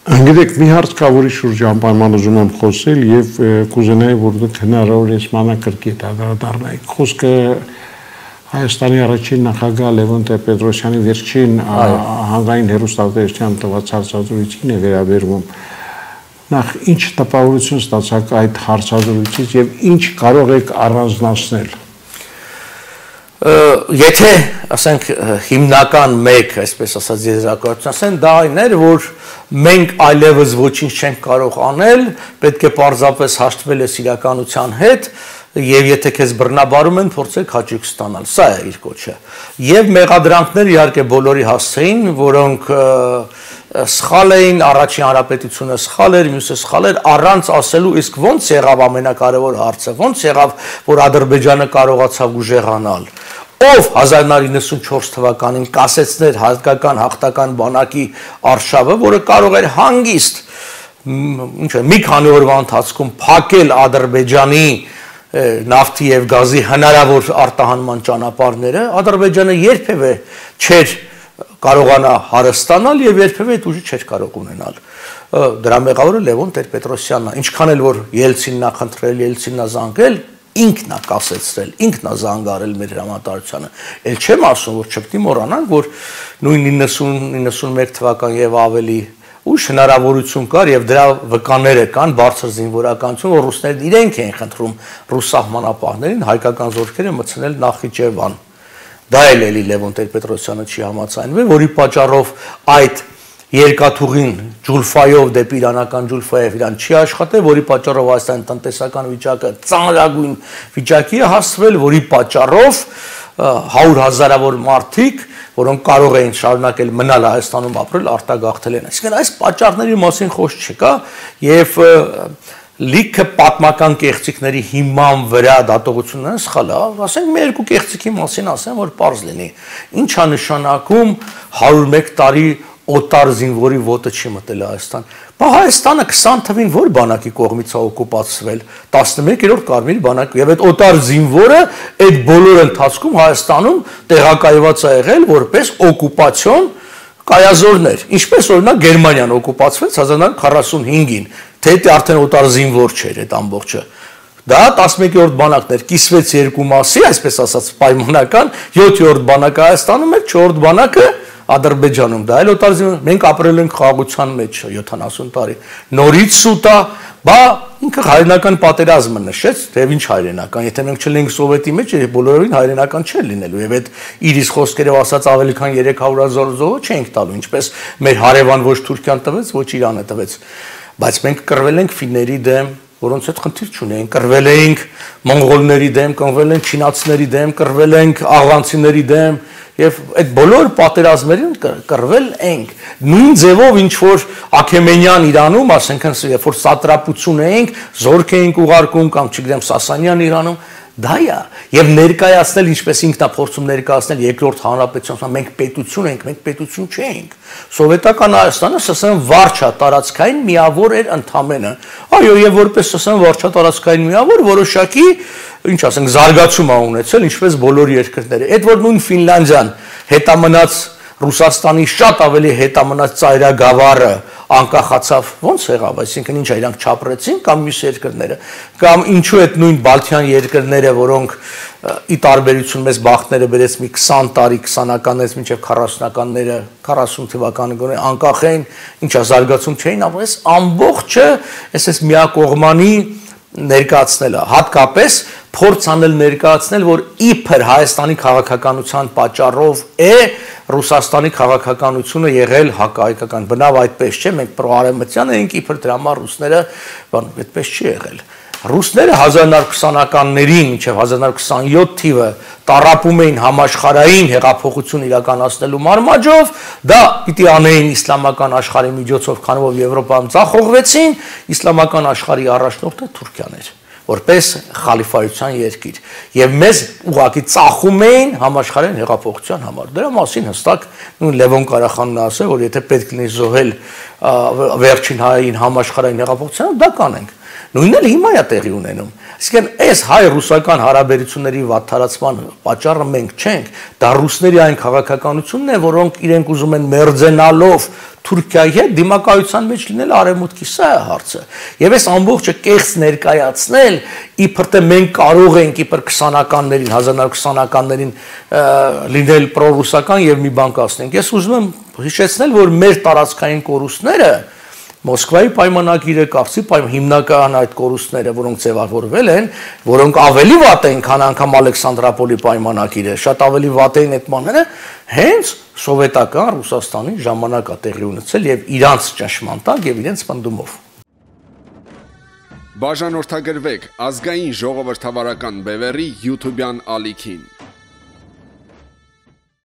Գիտեք, մի հարց կա, որի շուրջ անպայման ուզում եմ խոսել եւ կուզենայի, որ դուք հնարավոր ես մանակրկիտ անդրադառնայիք։ Խոսքը Հայաստանի առաջին նախագահ Լևոն Տեր-Պետրոսյանի վերջին հանրային հերոստատեսության տված հարցազրույցին է վերաբերվում։ Նախ ինչ տպավորություն ստացաք այդ հարցազրույցից եւ ինչ կարող եք առանձնացնել եթե ասենք հիմնական մեկ, այսպես ասած, եզրակացություն ասեն, դա այն էր, որ մենք այլևս ոչինչ չենք կարող անել, պետք է պարզապես հաշտվել ես իրականության հետ եւ եթե քեզ բռնաբարում են, փորձեք հաճույք ստանալ։ Սա է իր կոչը։ Եվ մեղադրանքներ իհարկե բոլորի հասցեին, որոնք սխալ էին, առաջին հանրապետությունը սխալ էր, մյուսը սխալ էր, առանց ասելու իսկ ո՞նց եղավ ամենակարևոր հարցը, ո՞նց եղավ, որ Ադրբեջանը կարողացավ ուժեղանալ ով 1994 թվականին կասեցներ հայկական հաղթական բանակի արշավը, որը կարող էր հանգիստ ինչ է մի քանի օրվա ընթացքում փակել Ադրբեջանի նավթի եւ գազի հնարավոր արտահանման ճանապարհները, Ադրբեջանը երբևէ չէր կարողանա հարստանալ եւ երբևէ այդ ուժը չէր կարող ունենալ դրա մեղավորը Լևոն Տեր-Պետրոսյանն է ինչքան էլ որ Ելցինն է խնդրել Ելցինն է զանգել ինքն է կասեցրել, ինքն է զանգարել մեր հրամատարությանը։ Էլ չեմ ասում, որ չպետք է մոռանանք, որ նույն 90-91 թվական եւ ավելի ուշ հնարավորություն կար եւ դրա վկաները կան բարձր զինվորականություն, որ ռուսներն իրենք էին խնդրում ռուս սահմանապահներին հայկական զորքերը մտցնել Նախիջևան։ Դա էլ էլի Լևոն Տեր-Պետրոսյանը չի համաձայնվել, որի պատճառով այդ երկաթուղին ջուլֆայով դեպի իրանական ջուլֆայով իրան չի աշխատել, որի պատճառով Հայաստանի տնտեսական վիճակը ծանրագույն վիճակի է հասցվել, որի պատճառով 100 հազարավոր մարդիկ, որոնք կարող էին շարունակել մնալ Հայաստանում ապրել, արտագաղթել են։ Այսինքն այս պատճառների մասին խոսք չկա եւ լիքը պատմական կեղծիքների հիման վրա դատողությունն սխալ է, ասենք մի երկու կեղծիքի մասին ասեմ, որ པարզ լինի։ Ինչա նշանակում 101 տարի օտար զինվորի ոտը չի մտել Հայաստան։ Բա Հայաստանը 20 թվին որ բանակի կողմից է օկուպացվել 11-րդ կարմիր բանակ եւ այդ օտար զինվորը այդ բոլոր ընթացքում Հայաստանում տեղակայված է եղել որպես օկուպացիոն կայազորներ։ Ինչպես օրինակ Գերմանիան օկուպացվեց 1945-ին, թե դա արդեն օտար զինվոր չէր այդ ամբողջը։ Դա 11-րդ բանակներ կիսվեց երկու մասի, այսպես ասած, պայմանական 7-րդ բանակը Հայաստանում էր, 4-րդ բանակը Ադրբեջանում դա այլ օտարզին մենք ապրել ենք խաղաղության մեջ 70 տարի նորից սուտա բա ինքը հայրենական պատերազմը նշեց դեվ ինչ հայրենական եթե մենք չլինենք սովետի մեջ բոլորովին հայրենական չէր լինելու եւ այդ իրիս խոսքերով ասած ավելի քան 300 զոր զոհը չենք տալու ինչպես մեր հարևան ոչ Թուրքիան տվեց ոչ Իրանը տվեց բայց մենք կռվել ենք ֆինների դեմ որոնց հետ խնդիր չունեին կռվել էինք մոնղոլների դեմ կռվել ենք չինացիների դեմ կռվել ենք աղանցիների դեմ եւ այդ բոլոր պատերազմերին կռվել ենք նույն ձևով ինչ որ Աքեմենյան Իրանում, ասենք, երբ որ սատրապություն էինք, զորք էինք ուղարկում կամ չգիտեմ Սասանյան Իրանում, դա է եւ ներկայացնել ինչպես ինքնա փորձում ներկայացնել երկրորդ հանրապետություն մենք պետություն ենք մենք պետություն չենք սովետական հայաստանը սսն վարչա տարածքային միավոր էր ընդամենը այո եւ որպես սսն վարչա տարածքային միավոր որոշակի ինչ ասենք զարգացում ա ունեցել ինչպես բոլոր երկրները այդ որ նույն ֆինլանդիան հետամնաց Ռուսաստանի շատ ավելի հետամնաց ծայրագավառը անկախացավ ո՞նց եղավ, այսինքն ինչա իրանք չապրեցին կամ մյուս երկրները, կամ ինչու այդ նույն Բալթյան երկրները, որոնք ի տարբերություն մեզ բախտները բերեց մի 20 տարի 20-ականներից մինչև 40-ականները 40 թվականը գոնե անկախ էին, ինչա զարգացում չէին, ապրես ամբողջը այսպես միակողմանի ներկայացնելը հատկապես փորձ անել ներկայացնել որ իբր Հայաստանի քաղաքականության պատճառով է Ռուսաստանի քաղաքականությունը եղել հակահայկական բնավ այդպես չէ մենք պրոարեմտյան էինք իբր դրա համար ռուսները բան այդպես չի եղել Ռուսները 1920-ականներին մինչև 1927 թիվը տարապում էին համաշխարային հեղափոխություն իրականացնելու մարմաճով, դա պիտի անեին իսլամական աշխարհի միջոցով, քանով Եվրոպայում ցախողվեցին, իսլամական աշխարհի առաջնորդը Թուրքիան էր որպես խալիֆայության երկիր եւ մեզ ուղակի ծախում էին համաշխարհային հեղափոխության համար դրա մասին հստակ նույն Լևոն Ղարախանն ասել որ եթե պետք լինի զոհել վերջին հային համաշխարհային հեղափոխությունը դա կանենք Նույնն էլ հիմա է տեղի ունենում։ Իսկեն այս հայ-ռուսական հարաբերությունների վատթարացման պատճառը մենք չենք, դա ռուսների այն քաղաքականությունն է, որոնք իրենք ուզում են մերձենալով Թուրքիայի հետ դիմակայության մեջ լինել արևմուտքի, սա է հարցը։ Եվ այս ամբողջը կեղծ ներկայացնել, իբր թե մենք կարող ենք իբր 20-ականներին, 1920-ականներին լինել պրոռուսական եւ մի բան կասնենք։ Ես ուզում եմ հիշեցնել, որ մեր տարածքային կորուստները Մոսկվայի պայմանագիրը կապսի պայմ հիմնական այդ կորուստները, որոնք ձևավորվել են, որոնք ավելի վատ են, քան անգամ Ալեքսանդրապոլի պայմանագիրը, շատ ավելի վատ են այդ բաները, հենց սովետական Ռուսաստանի ժամանակ է տեղի ունեցել եւ իրանց ճնշման տակ եւ իրենց պնդումով։ Բաժանորդագրվեք ազգային ժողովրդավարական բևեռի YouTube-յան ալիքին։